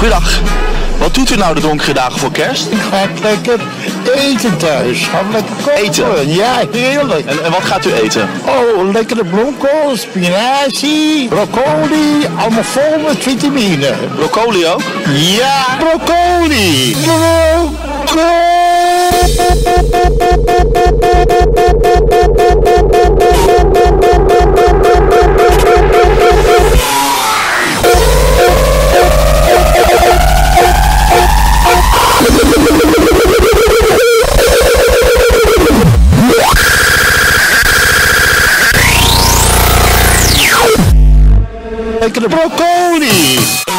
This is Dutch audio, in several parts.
Goeiedag. Wat doet u nou de donkere dagen voor kerst? Ga ik lekker eten thuis. Ga lekker koken. Eten? Ja, heerlijk. En, en wat gaat u eten? Oh, lekkere bloemkool, spinazie, broccoli. Allemaal vol met vitamine. Broccoli ook? Ja, broccoli. like the broccoli.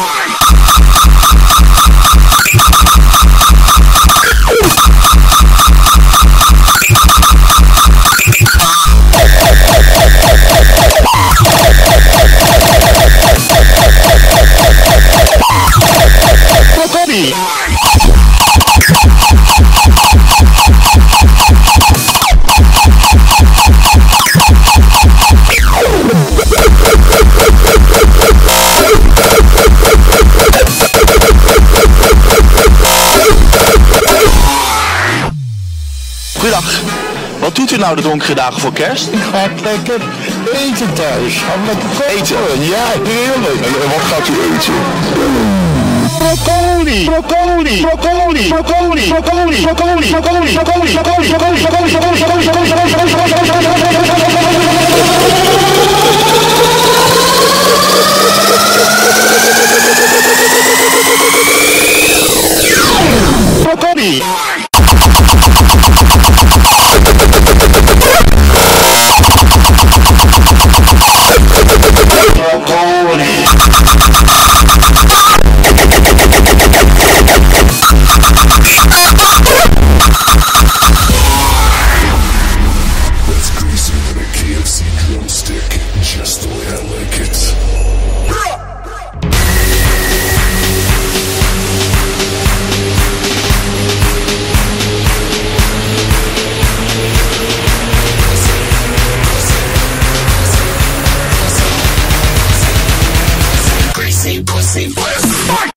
Wat doet u nou de donkere dagen voor kerst? Ga ik lekker eten thuis. Ga lekker. Eten? Ja, heerlijk. En, wat gaat u eten? Broccoli, broccoli, broccoli, broccoli, broccoli, broccoli, broccoli, broccoli, broccoli, broccoli, broccoli, broccoli, broccoli. see what.